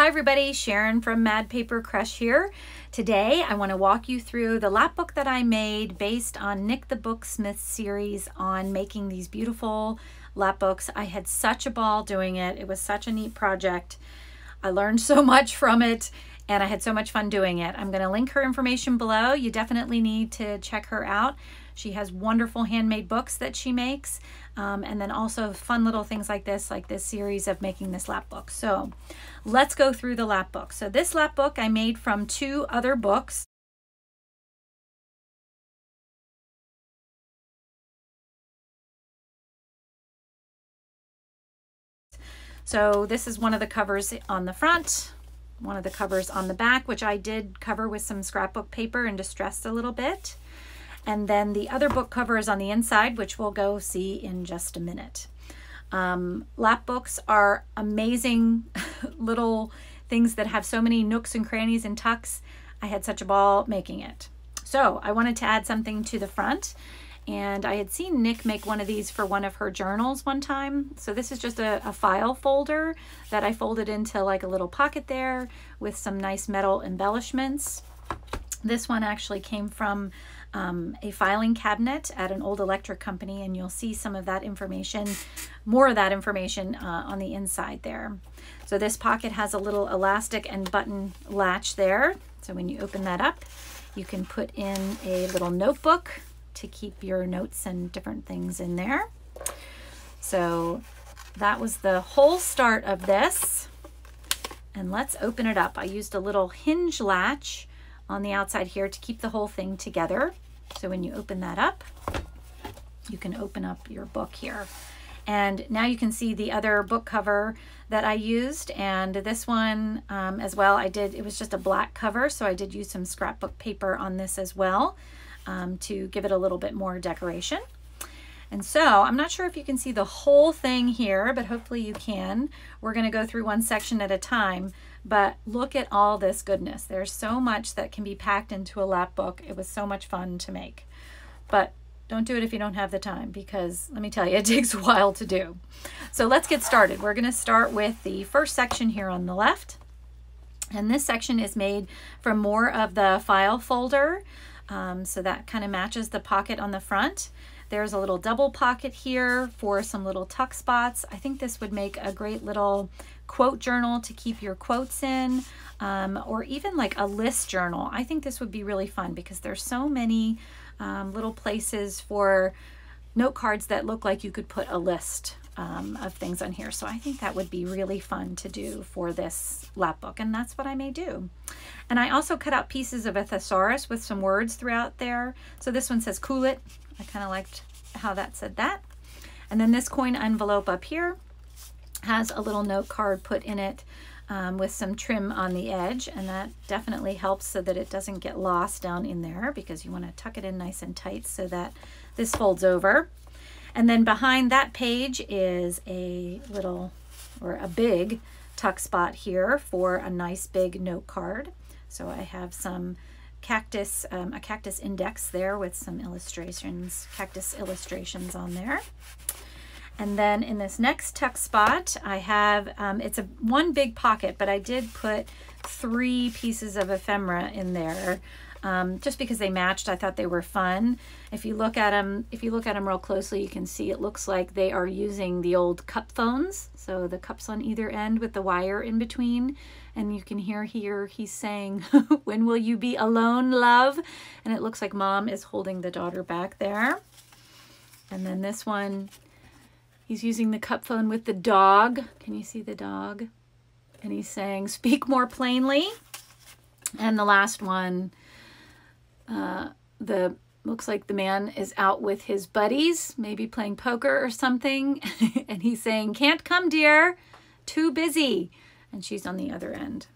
Hi everybody, Sharon from Mad Paper Crush here. Today I want to walk you through the lap book that I made based on Nik the Booksmith series on making these beautiful lap books. I had such a ball doing it. It was such a neat project. I learned so much from it and I had so much fun doing it. I'm going to link her information below. You definitely need to check her out. She has wonderful handmade books that she makes, um, and then also fun little things like this, like this series of making this lap book. So let's go through the lap book. So this lap book I made from two other books. So this is one of the covers on the front, one of the covers on the back, which I did cover with some scrapbook paper and distressed a little bit. And then the other book cover is on the inside, which we'll go see in just a minute. Um, lap books are amazing little things that have so many nooks and crannies and tucks. I had such a ball making it. So I wanted to add something to the front and I had seen Nik make one of these for one of her journals one time. So this is just a, a, file folder that I folded into like a little pocket there with some nice metal embellishments. This one actually came from um, a filing cabinet at an old electric company and you'll see some of that information, more of that information uh, on the inside there. So this pocket has a little elastic and button latch there. So when you open that up, you can put in a little notebook to keep your notes and different things in there. So that was the whole start of this. And let's open it up. I used a little hinge latch on the outside here to keep the whole thing together. So when you open that up, you can open up your book here. And now you can see the other book cover that I used. And this one um, as well, I did, it was just a black cover. So I did use some scrapbook paper on this as well um, to give it a little bit more decoration. And so I'm not sure if you can see the whole thing here, but hopefully you can. We're gonna go through one section at a time. But look at all this goodness. There's so much that can be packed into a lap book. It was so much fun to make. But don't do it if you don't have the time because let me tell you, it takes a while to do. So let's get started. We're going to start with the first section here on the left. And this section is made from more of the file folder. Um, so that kind of matches the pocket on the front. There's a little double pocket here for some little tuck spots. I think this would make a great little quote journal to keep your quotes in, um, or even like a list journal. I think this would be really fun because there's so many um, little places for note cards that look like you could put a list um, of things on here. So I think that would be really fun to do for this lap book, and that's what I may do. And I also cut out pieces of a thesaurus with some words throughout there. So this one says cool it. I kind of liked how that said that. And then this coin envelope up here has a little note card put in it um, with some trim on the edge and that definitely helps so that it doesn't get lost down in there because you want to tuck it in nice and tight so that this folds over. And then behind that page is a little or a big tuck spot here for a nice big note card. So I have some cactus, um, a cactus index there with some illustrations, cactus illustrations on there. And then in this next tuck spot, I have, um, it's a one big pocket, but I did put three pieces of ephemera in there um, just because they matched. I thought they were fun. If you look at them, if you look at them real closely, you can see it looks like they are using the old cup phones. So the cups on either end with the wire in between. And you can hear here he's saying, when will you be alone, love? And it looks like mom is holding the daughter back there. And then this one, He's using the cup phone with the dog. Can you see the dog? And he's saying, speak more plainly. And the last one, uh, the looks like the man is out with his buddies, maybe playing poker or something. and he's saying, can't come, dear. Too busy. And she's on the other end.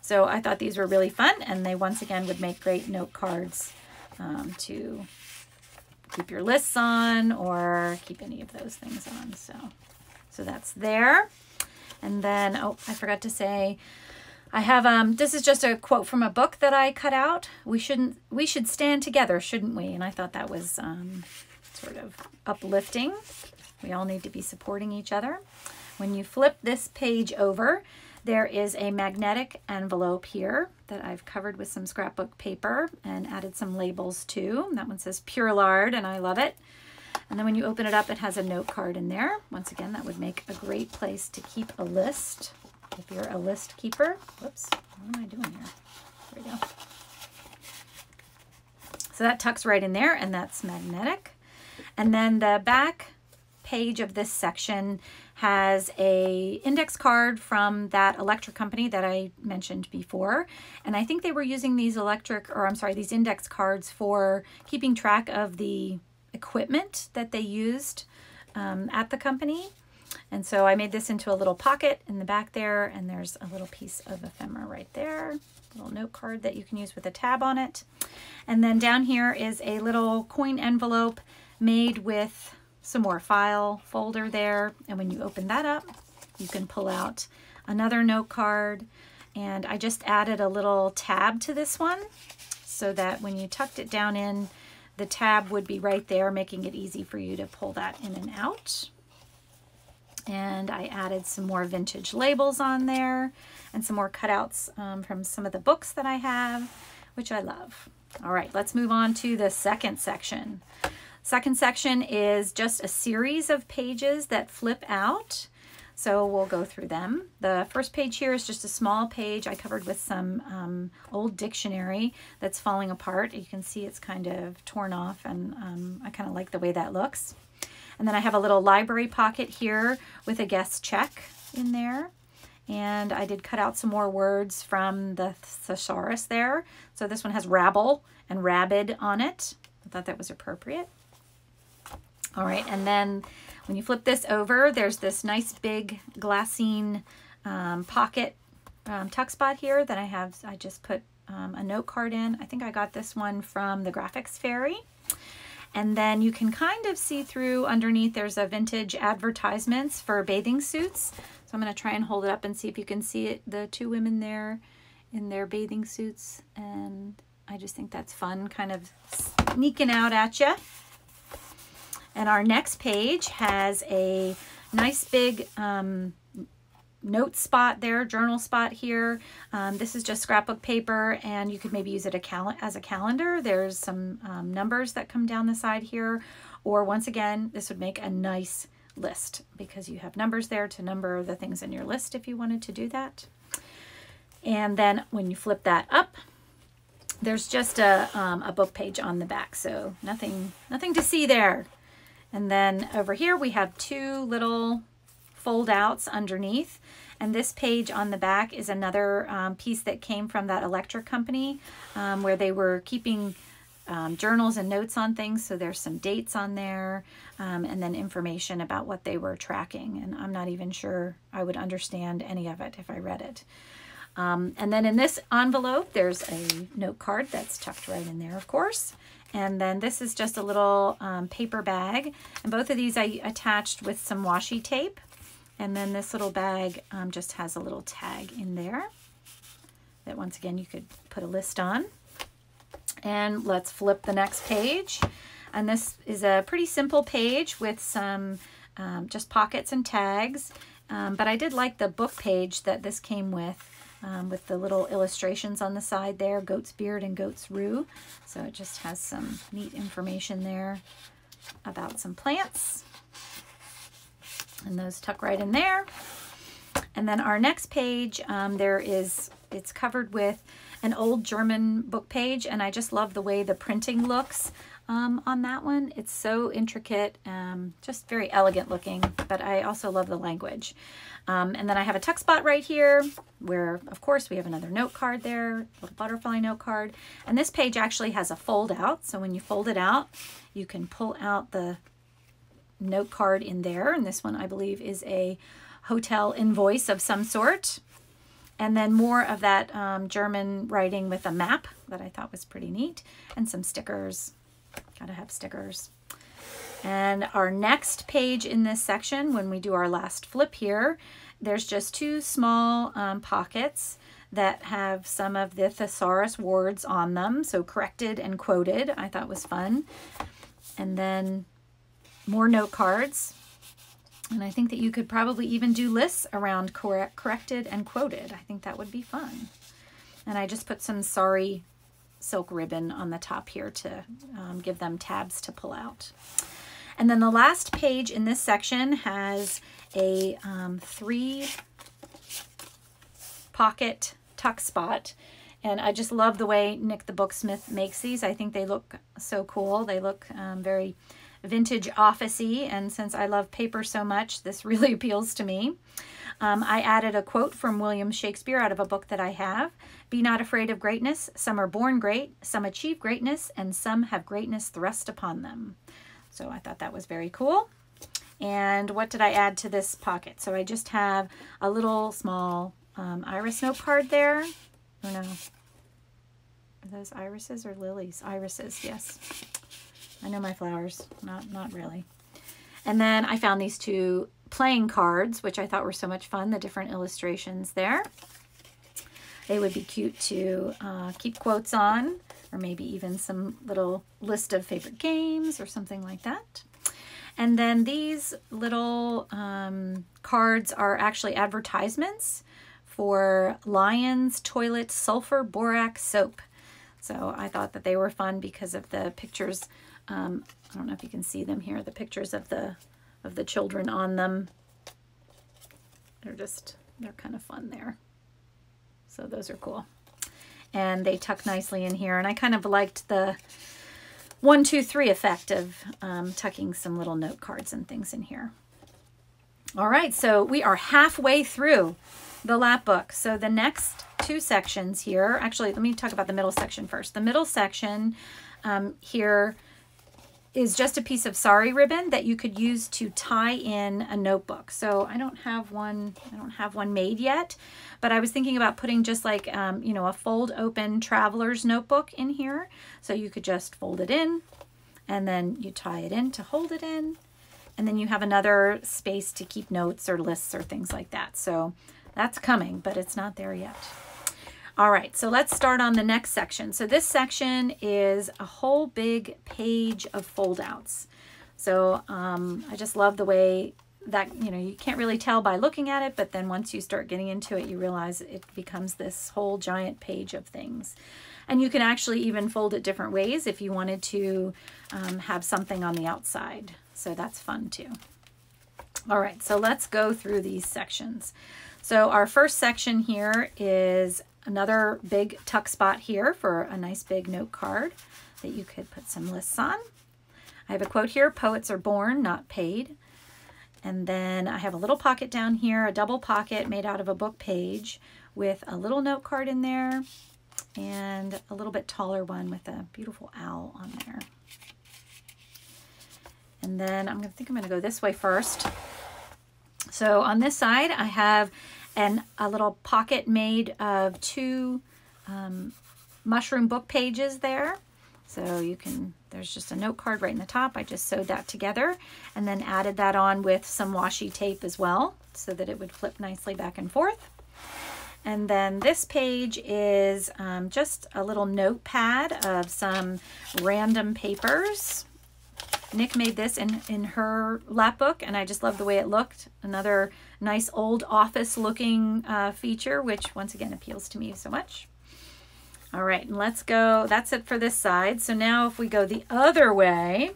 So I thought these were really fun. And they once again would make great note cards um, to keep your lists on or keep any of those things on. So, so that's there. And then, oh, I forgot to say, I have, um, this is just a quote from a book that I cut out. We shouldn't, we should stand together, shouldn't we? And I thought that was um, sort of uplifting. We all need to be supporting each other. When you flip this page over, There is a magnetic envelope here that I've covered with some scrapbook paper and added some labels to. That one says Pure Lard and I love it. And then when you open it up, it has a note card in there. Once again, that would make a great place to keep a list if you're a list keeper. Whoops, what am I doing here? There we go. So that tucks right in there and that's magnetic. And then the back page of this section has a index card from that electric company that I mentioned before. And I think they were using these electric, or I'm sorry, these index cards for keeping track of the equipment that they used um, at the company. And so I made this into a little pocket in the back there, and there's a little piece of ephemera right there, little note card that you can use with a tab on it. And then down here is a little coin envelope made with some more file folder there. And when you open that up, you can pull out another note card. And I just added a little tab to this one so that when you tucked it down in, the tab would be right there, making it easy for you to pull that in and out. And I added some more vintage labels on there and some more cutouts um, from some of the books that I have, which I love. All right, let's move on to the second section. Second section is just a series of pages that flip out. So we'll go through them. The first page here is just a small page I covered with some um, old dictionary that's falling apart. You can see it's kind of torn off and um, I kind of like the way that looks. And then I have a little library pocket here with a guest check in there. And I did cut out some more words from the thesaurus there. So this one has rabble and rabid on it. I thought that was appropriate. All right, and then when you flip this over, there's this nice big glassine um, pocket um, tuck spot here that I have, I just put um, a note card in. I think I got this one from the Graphics Fairy. And then you can kind of see through underneath, there's a vintage advertisements for bathing suits. So I'm gonna try and hold it up and see if you can see it, the two women there in their bathing suits. And I just think that's fun, kind of sneaking out at you. And our next page has a nice big um, note spot there, journal spot here. Um, this is just scrapbook paper and you could maybe use it a as a calendar. There's some um, numbers that come down the side here. Or once again, this would make a nice list because you have numbers there to number the things in your list if you wanted to do that. And then when you flip that up, there's just a, um, a book page on the back. So nothing, nothing to see there. And then over here we have two little fold outs underneath. And this page on the back is another um, piece that came from that electric company um, where they were keeping um, journals and notes on things. So there's some dates on there um, and then information about what they were tracking. And I'm not even sure I would understand any of it if I read it. Um, and then in this envelope, there's a note card that's tucked right in there, of course. And then this is just a little um, paper bag. And both of these I attached with some washi tape. And then this little bag um, just has a little tag in there that once again you could put a list on. And let's flip the next page. And this is a pretty simple page with some um, just pockets and tags. Um, but I did like the book page that this came with um, with the little illustrations on the side there, goat's beard and goat's rue. So it just has some neat information there about some plants. And those tuck right in there. And then our next page, um, there is, it's covered with an old German book page, and I just love the way the printing looks um, on that one. It's so intricate, um, just very elegant looking, but I also love the language. Um, and then I have a tuck spot right here where, of course, we have another note card there, little butterfly note card. And this page actually has a fold out. So when you fold it out, you can pull out the note card in there. And this one, I believe, is a hotel invoice of some sort. And then more of that um, German writing with a map that I thought was pretty neat. And some stickers. Gotta have stickers. And our next page in this section, when we do our last flip here, there's just two small um, pockets that have some of the thesaurus words on them. So corrected and quoted, I thought was fun. And then more note cards. And I think that you could probably even do lists around correct, corrected and quoted. I think that would be fun. And I just put some sari silk ribbon on the top here to um, give them tabs to pull out. And then the last page in this section has a um, three pocket tuck spot. And I just love the way Nik the Booksmith makes these. I think they look so cool. They look um, very vintage officey. And since I love paper so much, this really appeals to me. Um, I added a quote from William Shakespeare out of a book that I have. Be not afraid of greatness. Some are born great, some achieve greatness, and some have greatness thrust upon them. So I thought that was very cool. And what did I add to this pocket? So I just have a little small um, iris note card there. Oh no. Are those irises or lilies? Irises, yes. I know my flowers. Not, not really. And then I found these two playing cards, which I thought were so much fun, the different illustrations there. They would be cute to uh, keep quotes on, or maybe even some little list of favorite games or something like that. And then these little um, cards are actually advertisements for Lions Toilet Sulfur Borax Soap. So I thought that they were fun because of the pictures. Um, I don't know if you can see them here, the pictures of the of the children on them. They're just, they're kind of fun there. So those are cool. And they tuck nicely in here. And I kind of liked the one, two, three effect of um, tucking some little note cards and things in here. All right, so we are halfway through the lap book. So the next two sections here, actually, let me talk about the middle section first. The middle section um, here is just a piece of sari ribbon that you could use to tie in a notebook. So I don't have one, I don't have one made yet, but I was thinking about putting just like, um, you know, a fold open traveler's notebook in here. So you could just fold it in and then you tie it in to hold it in. And then you have another space to keep notes or lists or things like that. So that's coming, but it's not there yet. All right, so let's start on the next section. So this section is a whole big page of foldouts. So um, I just love the way that, you know, you can't really tell by looking at it, but then once you start getting into it, you realize it becomes this whole giant page of things. And you can actually even fold it different ways if you wanted to um, have something on the outside. So that's fun too. All right, so let's go through these sections. So our first section here is another big tuck spot here for a nice big note card that you could put some lists on. I have a quote here, poets are born, not paid. And then I have a little pocket down here, a double pocket made out of a book page with a little note card in there and a little bit taller one with a beautiful owl on there. And then I'm gonna think I'm gonna go this way first. So on this side, I have and a little pocket made of two um, mushroom book pages there. So you can, there's just a note card right in the top. I just sewed that together and then added that on with some washi tape as well so that it would flip nicely back and forth. And then this page is um, just a little notepad of some random papers. Nik made this in, in her lap book, and I just love the way it looked. Another nice old office looking uh, feature, which once again appeals to me so much. All right, and let's go. That's it for this side. So now if we go the other way,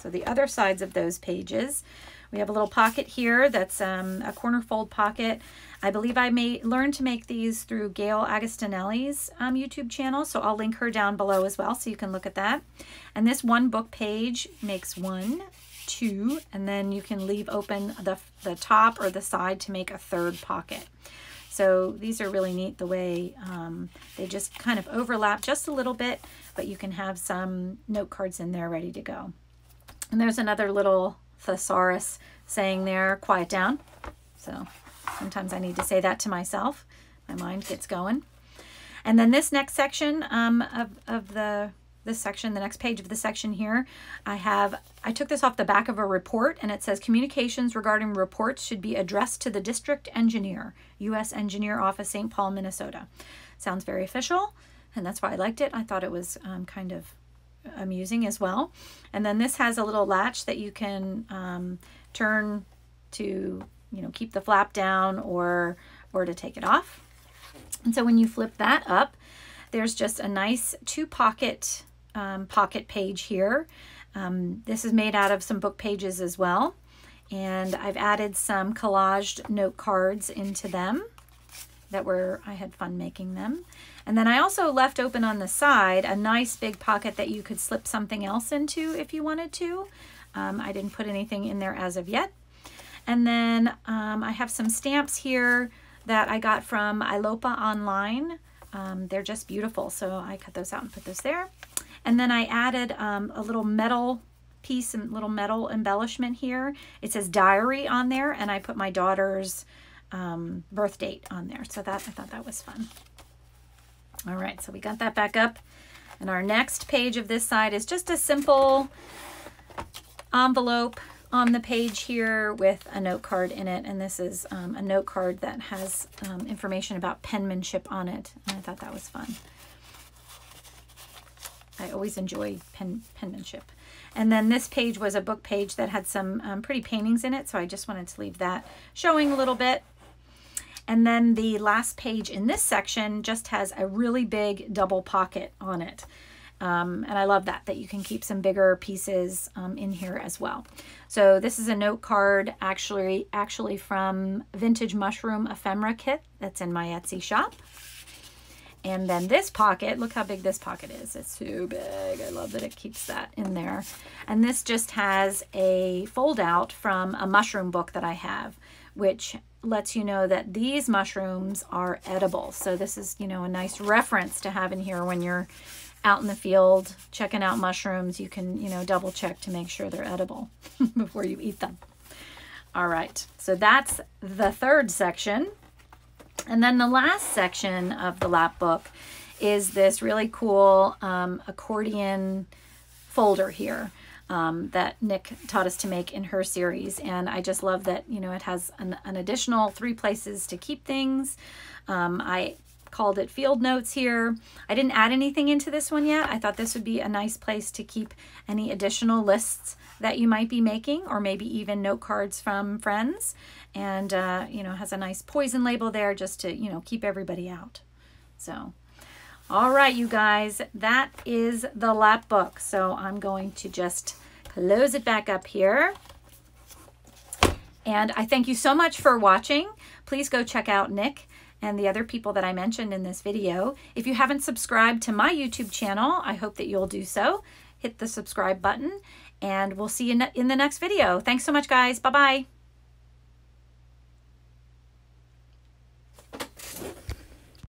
so the other sides of those pages, we have a little pocket here that's um, a corner fold pocket. I believe I made learned to make these through Gayle Agostinelli's um, YouTube channel, so I'll link her down below as well so you can look at that. And this one book page makes one, two, and then you can leave open the, the top or the side to make a third pocket. So these are really neat the way um, they just kind of overlap just a little bit, but you can have some note cards in there ready to go. And there's another little thesaurus saying there, quiet down. So sometimes I need to say that to myself. My mind gets going. And then this next section um, of, of the this section, the next page of the section here, I have, I took this off the back of a report and it says communications regarding reports should be addressed to the district engineer, U.S. Engineer Office, St. Paul, Minnesota. Sounds very official and that's why I liked it. I thought it was um, kind of amusing as well. And then this has a little latch that you can um, turn to, you know, keep the flap down or, or to take it off. And so when you flip that up, there's just a nice two pocket um, pocket page here. Um, this is made out of some book pages as well. And I've added some collaged note cards into them that were, I had fun making them. And then I also left open on the side a nice big pocket that you could slip something else into if you wanted to. Um, I didn't put anything in there as of yet. And then um, I have some stamps here that I got from Ilopa Online. Um, they're just beautiful, so I cut those out and put those there. And then I added um, a little metal piece and little metal embellishment here. It says diary on there, and I put my daughter's um, birth date on there. So that I thought that was fun. All right, so we got that back up. And our next page of this side is just a simple envelope on the page here with a note card in it. And this is um, a note card that has um, information about penmanship on it. And I thought that was fun. I always enjoy pen, penmanship. And then this page was a book page that had some um, pretty paintings in it, so I just wanted to leave that showing a little bit. And then the last page in this section just has a really big double pocket on it. Um, and I love that, that you can keep some bigger pieces um, in here as well. So this is a note card actually, actually from Vintage Mushroom Ephemera Kit that's in my Etsy shop. And then this pocket, look how big this pocket is. It's so big. I love that it keeps that in there. And this just has a fold out from a mushroom book that I have, which lets you know that these mushrooms are edible. So this is, you know, a nice reference to have in here when you're out in the field checking out mushrooms. You can, you know, double check to make sure they're edible before you eat them. All right, so that's the third section. And then the last section of the lap book is this really cool um, accordion folder here um, that Nik taught us to make in her series. And I just love that, you know, it has an, an additional three places to keep things. Um, I called it field notes here. I didn't add anything into this one yet. I thought this would be a nice place to keep any additional lists that you might be making or maybe even note cards from friends. And uh, you know has a nice poison label there just to you know keep everybody out. So all right you guys that is the lap book. So I'm going to just close it back up here. And I thank you so much for watching. Please go check out Nik and the other people that I mentioned in this video. If you haven't subscribed to my YouTube channel, I hope that you'll do so. Hit the subscribe button and we'll see you in the next video. Thanks so much, guys. Bye-bye.